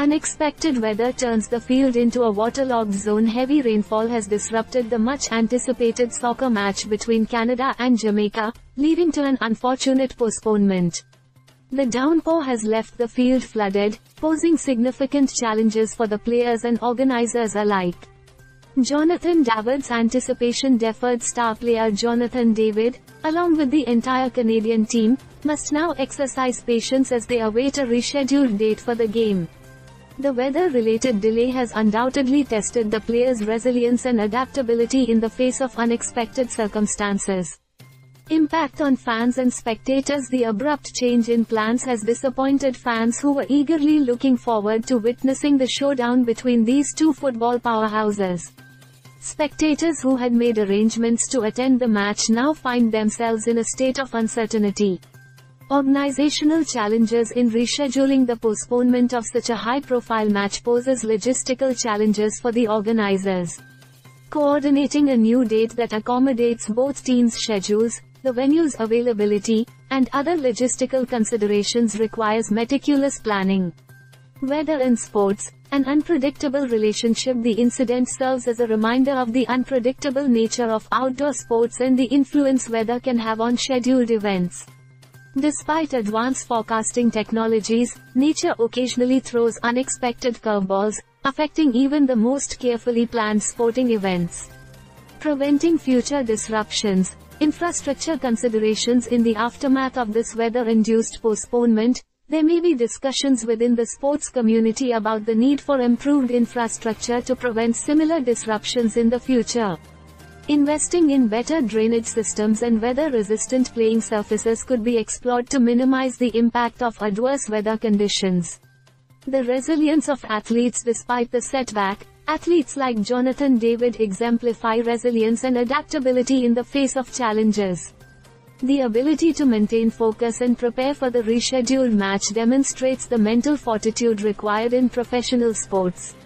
Unexpected weather turns the field into a waterlogged zone. Heavy rainfall has disrupted the much anticipated soccer match between Canada and Jamaica, leading to an unfortunate postponement. The downpour has left the field flooded, posing significant challenges for the players and organizers alike. Jonathan David's anticipation deferred star player Jonathan David, along with the entire Canadian team, must now exercise patience as they await a rescheduled date for the game. The weather-related delay has undoubtedly tested the players' resilience and adaptability in the face of unexpected circumstances. Impact on fans and spectators The abrupt change in plans has disappointed fans who were eagerly looking forward to witnessing the showdown between these two football powerhouses. Spectators who had made arrangements to attend the match now find themselves in a state of uncertainty. Organizational challenges in rescheduling the postponement of such a high-profile match poses logistical challenges for the organizers. Coordinating a new date that accommodates both teams' schedules, the venue's availability, and other logistical considerations requires meticulous planning. Weather in sports, an unpredictable relationship The incident serves as a reminder of the unpredictable nature of outdoor sports and the influence weather can have on scheduled events. Despite advanced forecasting technologies, nature occasionally throws unexpected curveballs, affecting even the most carefully planned sporting events. Preventing future disruptions, infrastructure considerations in the aftermath of this weather-induced postponement, there may be discussions within the sports community about the need for improved infrastructure to prevent similar disruptions in the future. Investing in better drainage systems and weather-resistant playing surfaces could be explored to minimize the impact of adverse weather conditions. The resilience of athletes despite the setback, athletes like Jonathan David exemplify resilience and adaptability in the face of challenges. The ability to maintain focus and prepare for the rescheduled match demonstrates the mental fortitude required in professional sports.